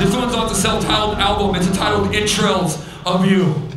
This one's off the self-titled album. It's entitled Entrails of You.